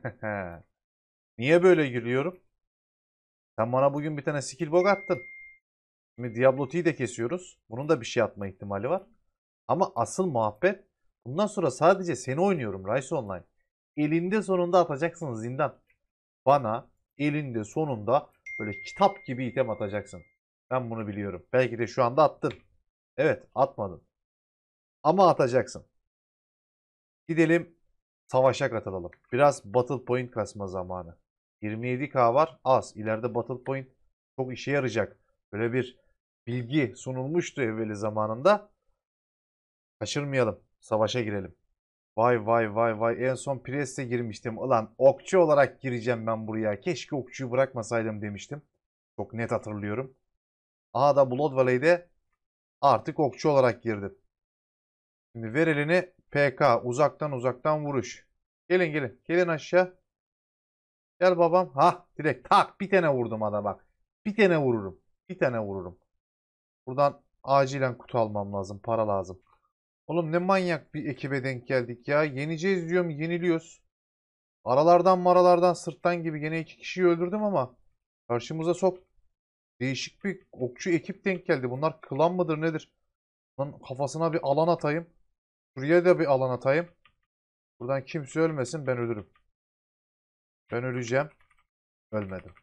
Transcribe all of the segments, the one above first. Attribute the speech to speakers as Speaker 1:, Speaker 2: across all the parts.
Speaker 1: Niye böyle gülüyorum? Sen bana bugün bir tane skill bog attın. Şimdi Diablo T'yi de kesiyoruz. Bunun da bir şey atma ihtimali var. Ama asıl muhabbet bundan sonra sadece seni oynuyorum Rise Online. Elinde sonunda atacaksın zindan. Bana elinde sonunda böyle kitap gibi item atacaksın. Ben bunu biliyorum. Belki de şu anda attın. Evet atmadın. Ama atacaksın. Gidelim savaşa katılalım. Biraz battle point kasma zamanı. 27k var az. İleride battle point çok işe yarayacak. Böyle bir bilgi sunulmuştu evveli zamanında. Kaçırmayalım. Savaşa girelim. Vay vay vay vay. En son Priest'e girmiştim. Ulan okçu olarak gireceğim ben buraya. Keşke okçuyu bırakmasaydım demiştim. Çok net hatırlıyorum. Aha da Blood Valley'de artık okçu olarak girdim. Şimdi ver elini PK. Uzaktan uzaktan vuruş. Gelin gelin. Gelin aşağı. Gel babam. Ha direkt tak bir tane vurdum ada bak. Bir tane vururum. Bir tane vururum. Buradan acilen kutu almam lazım. Para lazım. Oğlum ne manyak bir ekibe denk geldik ya. Yeneceğiz diyorum yeniliyoruz. Aralardan maralardan sırttan gibi gene iki kişiyi öldürdüm ama karşımıza çok değişik bir okçu ekip denk geldi. Bunlar klan mıdır nedir? Lan kafasına bir alan atayım. Şuraya da bir alan atayım. Buradan kimse ölmesin ben ölürüm. Ben öleceğim. Ölmedim.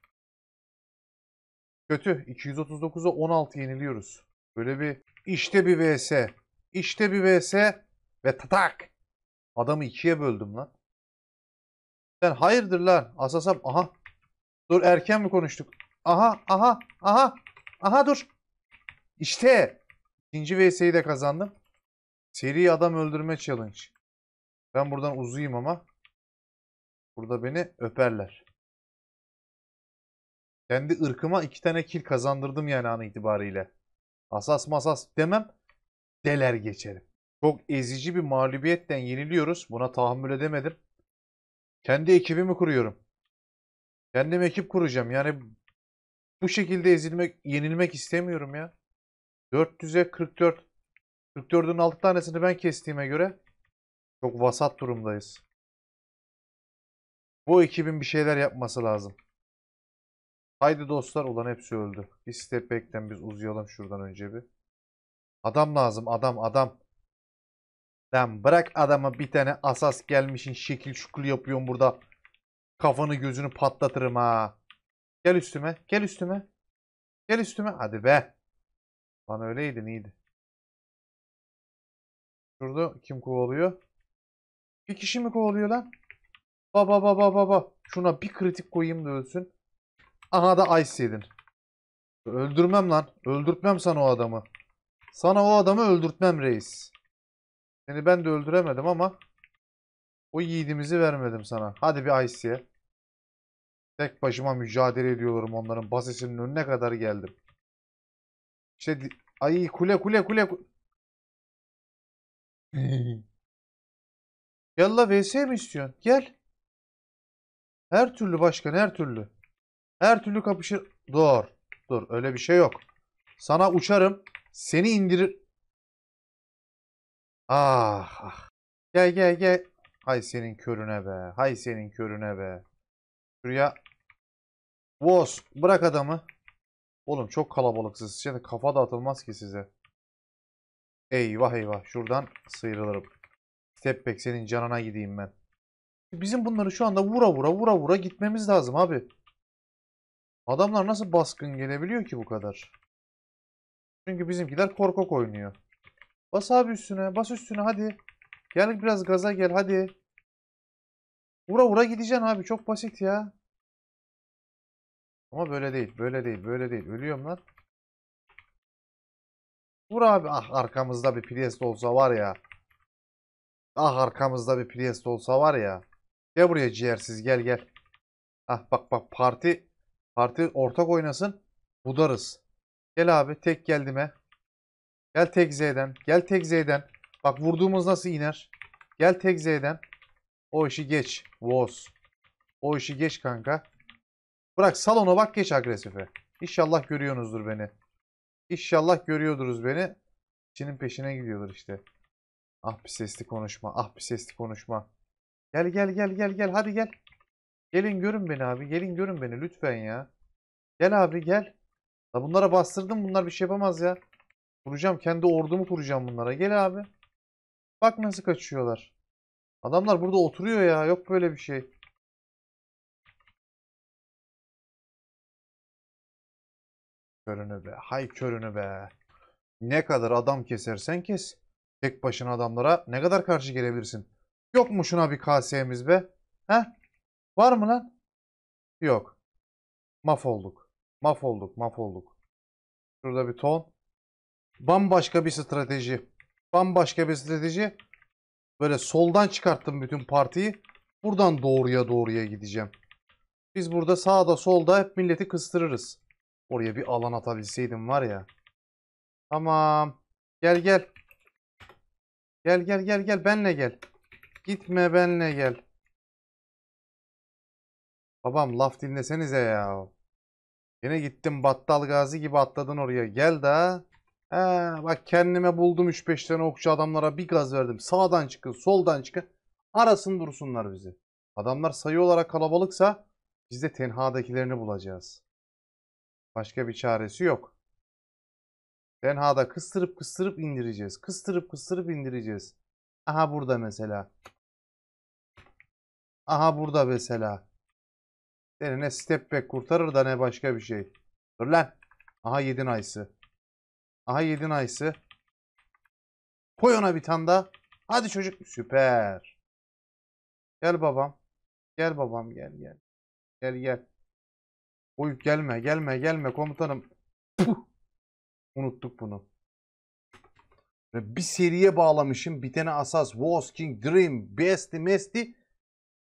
Speaker 1: Kötü. 239'a 16 yeniliyoruz. Böyle bir işte bir vs. İşte bir vs ve tatak. Adamı ikiye böldüm lan. Sen hayırdır lan? Asasam aha. Dur erken mi konuştuk? Aha aha aha. Aha dur. İşte. ikinci vs'yi de kazandım. Seri adam öldürme challenge. Ben buradan uzayayım ama. Burada beni öperler. Kendi ırkıma iki tane kill kazandırdım yani an itibariyle. Asas masas demem. Deler geçerim. Çok ezici bir mağlubiyetten yeniliyoruz. Buna tahammül edemedim. Kendi ekibimi kuruyorum. Kendim ekip kuracağım. Yani bu şekilde ezilmek, yenilmek istemiyorum ya. 400'e 44. 44'ün 6 tanesini ben kestiğime göre çok vasat durumdayız. Bu ekibin bir şeyler yapması lazım. Haydi dostlar ulan hepsi öldü. Bir step back'ten biz uzayalım şuradan önce bir. Adam lazım adam adam. Lan bırak adama bir tane asas gelmişin şekil şukul yapıyorsun burada. Kafanı gözünü patlatırım ha. Gel üstüme gel üstüme. Gel üstüme hadi be. Lan öyleydi iyiydi. Şurada kim kovalıyor? Bir kişi mi kovalıyor lan? Baba baba baba. Şuna bir kritik koyayım da ölsün. Aha da ice yedin. Öldürmem lan. Öldürtmem sana o adamı. Sana o adamı öldürtmem reis. Seni ben de öldüremedim ama o yiğidimizi vermedim sana. Hadi bir Ice'ye. Tek başıma mücadele ediyorum onların basesinin önüne kadar geldim. İşte ay kule kule kule. ku- Gel la vs mi istiyorsun? Gel. Her türlü başkan her türlü. Her türlü kapışır. Dur. Dur öyle bir şey yok. Sana uçarım. Seni indirir. Ah, ah. Gel gel gel. Hay senin körüne be. Hay senin körüne be. Şuraya. Boz. Bırak adamı. Oğlum çok kalabalıksınız. Şimdi kafa da atılmaz ki size. Eyvah eyvah. Şuradan sıyrılırım. Step back senin canına gideyim ben. Bizim bunları şu anda vura vura vura vura gitmemiz lazım abi. Adamlar nasıl baskın gelebiliyor ki bu kadar? Çünkü bizimkiler korkak oynuyor. Bas abi üstüne. Bas üstüne hadi. Gel biraz gaza gel hadi. Vura vura gideceksin abi. Çok basit ya. Ama böyle değil. Böyle değil. Böyle değil. Ölüyorum lan. Vur abi. Ah arkamızda bir Priest olsa var ya. Ah arkamızda bir Priest olsa var ya. Gel buraya ciğersiz gel gel. Ah bak bak parti parti ortak oynasın. Budarız. Gel abi tek geldime. Gel tek Z'den. Gel tek Z'den. Bak vurduğumuz nasıl iner. Gel tek Z'den. O işi geç. Voz. O işi geç kanka. Bırak salona bak geç agresife. İnşallah görüyorsunuzdur beni. İnşallah görüyordunuz beni. İçinin peşine gidiyordur işte. Ah bir sesli konuşma. Ah bir sesli konuşma. Gel gel gel gel gel hadi gel. Gelin görün beni abi. Gelin görün beni lütfen ya. Gel abi gel. Ya bunlara bastırdım. Bunlar bir şey yapamaz ya. Kuracağım. Kendi ordumu kuracağım bunlara. Gel abi. Bak nasıl kaçıyorlar. Adamlar burada oturuyor ya. Yok böyle bir şey. Körünü be. Hay körünü be. Ne kadar adam kesersen kes. Tek başına adamlara ne kadar karşı gelebilirsin? Yok mu şuna bir KS'miz be? He? Var mı lan? Yok. Mahvolduk. Mahvolduk. Mahvolduk. Şurada bir ton. Bambaşka bir strateji. Bambaşka bir strateji. Böyle soldan çıkarttım bütün partiyi. Buradan doğruya doğruya gideceğim. Biz burada sağda solda hep milleti kıstırırız. Oraya bir alan atabilseydim var ya. Tamam. Gel gel. Gel gel gel gel benle gel. Gitme benle gel. Babam laf dinlesenize ya. Yine gittim Battal Gazi gibi atladın oraya. Gel daha. He, bak kendime buldum 3-5 tane okçu adamlara bir gaz verdim. Sağdan çıkın, soldan çıkın. Arasın dursunlar bizi. Adamlar sayı olarak kalabalıksa biz de tenhadakilerini bulacağız. Başka bir çaresi yok. Tenhada kıstırıp kıstırıp indireceğiz. Kıstırıp kıstırıp indireceğiz. Aha burada mesela. Aha burada mesela. Seni ne step back kurtarır da ne başka bir şey. Dur lan. Aha yedin ayısı. Aha yedin ayısı. Koy ona bir tane daha. Hadi çocuk. Süper. Gel babam. Gel babam gel gel. Gel gel. Oy gelme gelme gelme komutanım. Puh. Unuttuk bunu. Bir seriye bağlamışım. Bir tane asas. Wars King Dream. Besti Mesti.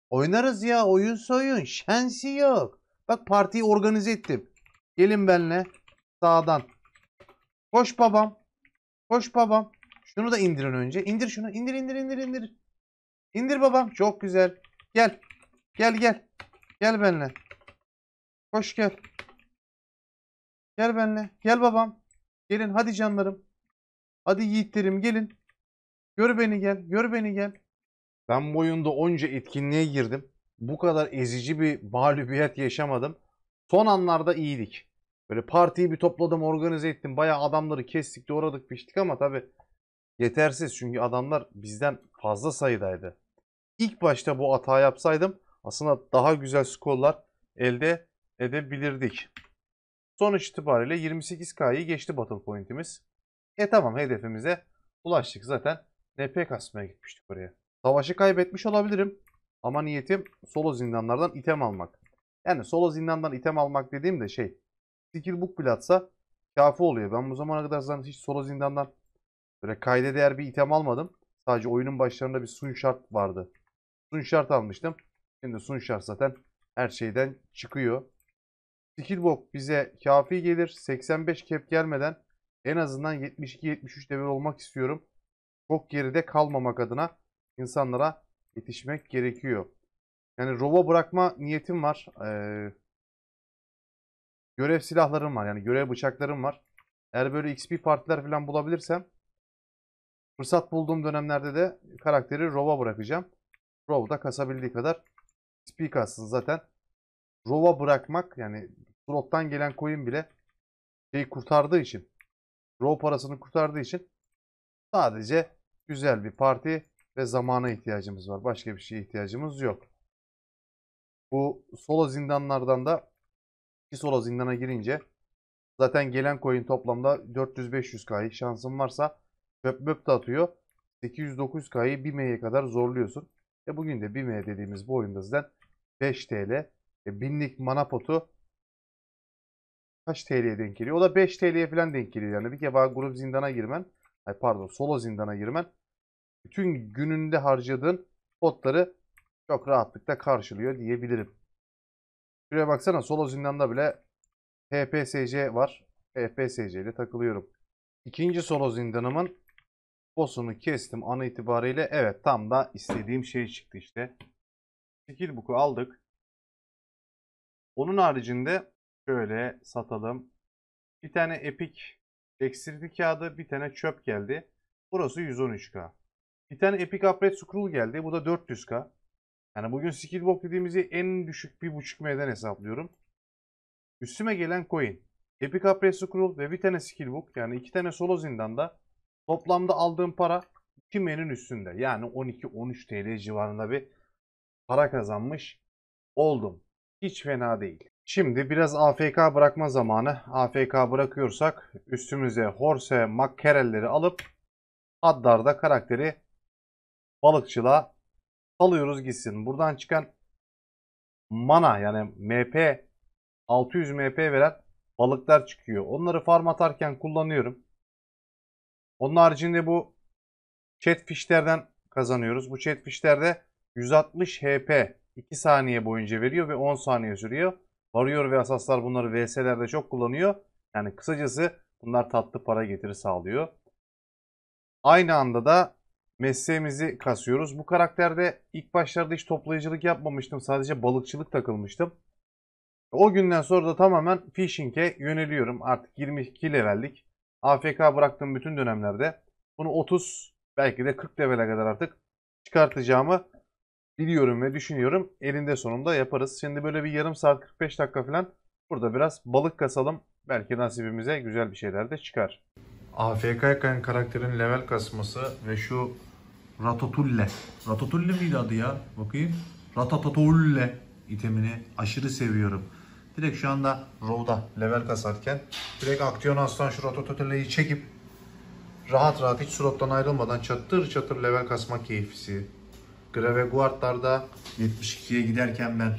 Speaker 1: Oynarız ya. Oyun soyun. Şansı yok. Bak partiyi organize ettim. Gelin benle. Sağdan. Koş babam. Koş babam. Şunu da indirin önce. İndir şunu. İndir indir indir indir. İndir babam. Çok güzel. Gel. Gel gel. Gel benle. Koş gel. Gel benle. Gel babam. Gelin hadi canlarım. Hadi yiğitlerim gelin. Gör beni gel. Gör beni gel. Ben bu oyunda onca etkinliğe girdim. Bu kadar ezici bir mağlubiyet yaşamadım. Son anlarda iyiydik. Böyle partiyi bir topladım, organize ettim. Bayağı adamları kestik, doğradık, piştik ama tabii yetersiz. Çünkü adamlar bizden fazla sayıdaydı. İlk başta bu hata yapsaydım aslında daha güzel skorlar elde edebilirdik. Sonuç itibariyle 28K'yı geçti Battle Point'imiz. E tamam hedefimize ulaştık zaten. NP kasmaya gitmiştik oraya. Savaşı kaybetmiş olabilirim. Ama niyetim solo zindanlardan item almak. Yani solo zindandan item almak dediğim de şey. Skill book bile atsa kafi oluyor. Ben bu zamana kadar zaten hiç solo zindandan böyle kayda değer bir item almadım. Sadece oyunun başlarında bir sun şart vardı. Sun şart almıştım. Şimdi sun şart zaten her şeyden çıkıyor. Skill book bize kafi gelir. 85 cap gelmeden en azından 72-73 level olmak istiyorum. Çok geride kalmamak adına insanlara yetişmek gerekiyor. Yani rova bırakma niyetim var. Ee, görev silahlarım var. Yani görev bıçaklarım var. Eğer böyle XP partiler falan bulabilirsem fırsat bulduğum dönemlerde de karakteri rova bırakacağım. Rov'da kasabildiği kadar XP kassın zaten. Rova bırakmak yani slottan gelen coin bile şeyi kurtardığı için Rov parasını kurtardığı için sadece güzel bir parti ve zamana ihtiyacımız var. Başka bir şeye ihtiyacımız yok. Bu solo zindanlardan da iki solo zindana girince zaten gelen coin toplamda 400-500k'yı şansın varsa çöp möp de atıyor. 800-900k'yı 1M'ye kadar zorluyorsun. E bugün de 1M dediğimiz bu oyunda zaten 5 TL. E binlik mana potu kaç TL'ye denk geliyor? O da 5 TL'ye falan denk geliyor. Yani bir kere grup zindana girmen, ay pardon solo zindana girmen bütün gününde harcadığın potları çok rahatlıkla karşılıyor diyebilirim. Şuraya baksana solo zindanda bile HPSC var. HPSC ile takılıyorum. İkinci solo zindanımın boss'unu kestim an itibariyle. Evet tam da istediğim şey çıktı işte. Skill book'u aldık. Onun haricinde şöyle satalım. Bir tane epic ekstriti kağıdı, bir tane çöp geldi. Burası 113k. Bir tane Epic Upgrade Scroll geldi. Bu da 400k. Yani bugün skill block dediğimizi en düşük bir buçuk M'den hesaplıyorum. Üstüme gelen coin. Epic Apres Scroll ve bir tane skill book yani iki tane solo zindanda toplamda aldığım para 2 M'nin üstünde. Yani 12-13 TL civarında bir para kazanmış oldum. Hiç fena değil. Şimdi biraz AFK bırakma zamanı. AFK bırakıyorsak üstümüze Horse Makkerelleri alıp Haddar'da karakteri balıkçılığa salıyoruz gitsin. Buradan çıkan mana yani MP 600 MP veren balıklar çıkıyor. Onları farm atarken kullanıyorum. Onun haricinde bu chatfishlerden kazanıyoruz. Bu chatfishlerde 160 HP 2 saniye boyunca veriyor ve 10 saniye sürüyor. Varıyor ve asaslar bunları VS'lerde çok kullanıyor. Yani kısacası bunlar tatlı para getiri sağlıyor. Aynı anda da mesleğimizi kasıyoruz. Bu karakterde ilk başlarda hiç toplayıcılık yapmamıştım. Sadece balıkçılık takılmıştım. O günden sonra da tamamen fishing'e yöneliyorum. Artık 22 levellik. AFK bıraktığım bütün dönemlerde bunu 30 belki de 40 levele kadar artık çıkartacağımı biliyorum ve düşünüyorum. Elinde sonunda yaparız. Şimdi böyle bir yarım saat 45 dakika falan burada biraz balık kasalım. Belki nasibimize güzel bir şeyler de çıkar.
Speaker 2: AFK'yken karakterin level kasması ve şu Ratatulle. Ratatulle miydi adı ya? Bakayım. Ratatatulle itemini aşırı seviyorum. Direkt şu anda Row'da level kasarken direkt Aksiyon Aslan şu Ratatulle'yi çekip rahat rahat hiç slottan ayrılmadan çatır çatır level kasma keyfisi. Greveguard'larda 72'ye giderken ben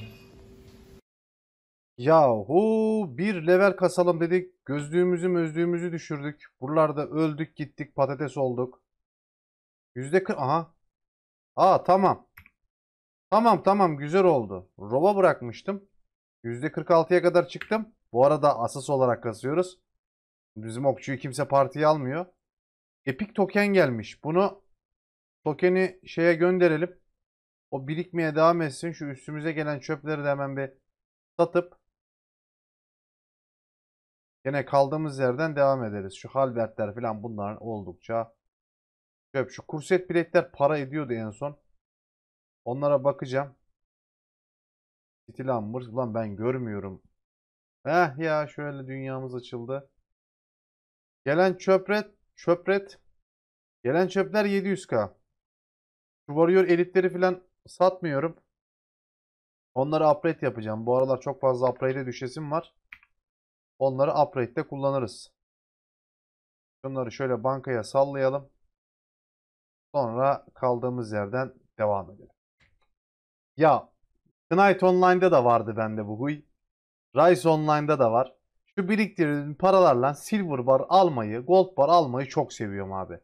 Speaker 1: Yahu bir level kasalım dedik. Gözlüğümüzü mözlüğümüzü düşürdük. Buralarda öldük gittik patates olduk. Yüzde kırk. Aha. Aa tamam. Tamam tamam güzel oldu. Roba bırakmıştım. Yüzde 46'ya kadar çıktım. Bu arada asas olarak kasıyoruz. Bizim okçuyu kimse partiye almıyor. Epic token gelmiş. Bunu tokeni şeye gönderelim. O birikmeye devam etsin. Şu üstümüze gelen çöpleri de hemen bir satıp Yine kaldığımız yerden devam ederiz. Şu halbertler falan bunların oldukça çöp. Şu kurset biletler para ediyordu en son. Onlara bakacağım. Steel Amber. Ulan ben görmüyorum. Eh ya şöyle dünyamız açıldı. Gelen çöpret. Çöpret. Gelen çöpler 700k. Şu Warrior elitleri falan satmıyorum. Onları upgrade yapacağım. Bu aralar çok fazla upgrade'e düşesim var. Onları uprate'de kullanırız. Şunları şöyle bankaya sallayalım. Sonra kaldığımız yerden devam edelim. Ya Knight Online'da da vardı bende bu huy. Rise Online'da da var. Şu biriktirdiğim paralarla Silver Bar almayı, Gold Bar almayı çok seviyorum abi.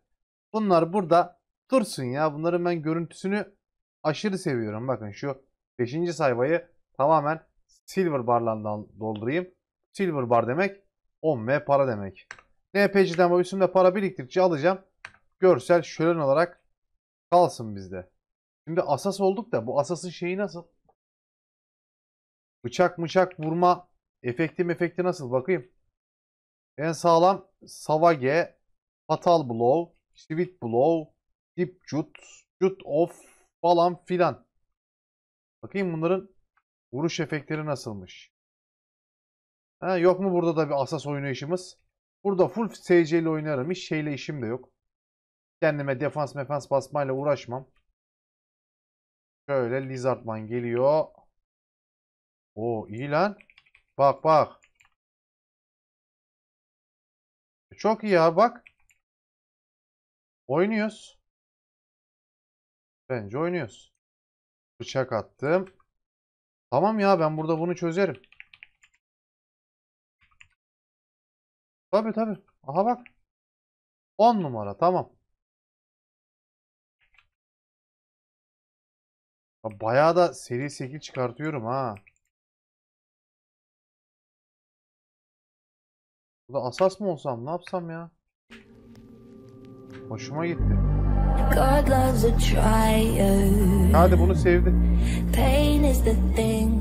Speaker 1: Bunlar burada dursun ya. Bunların ben görüntüsünü aşırı seviyorum. Bakın şu 5. sayfayı tamamen Silver Bar'la doldurayım. Silver bar demek 10M para demek. NPC'den bu üstümde para biriktirdikçe alacağım. Görsel şölen olarak kalsın bizde. Şimdi asas olduk da bu asasın şeyi nasıl? Bıçak bıçak vurma efekti efekti nasıl bakayım. En sağlam Savage, Fatal Blow, Sweet Blow, Deep Jut, Jut Off falan filan. Bakayım bunların vuruş efektleri nasılmış. Ha, yok mu burada da bir asas oynayışımız? Burada full SC ile oynarım. Hiç şeyle işim de yok. Kendime defans mefans basmayla uğraşmam. Şöyle Lizardman geliyor. O iyi lan. Bak bak. Çok iyi ya bak. Oynuyoruz. Bence oynuyoruz. Bıçak attım. Tamam ya ben burada bunu çözerim. Tabi tabi. Aha bak. 10 numara tamam. Bayağı da seri sekil çıkartıyorum ha. Burada asas mı olsam ne yapsam ya? Hoşuma gitti. Hadi bunu sevdi. Pain is the thing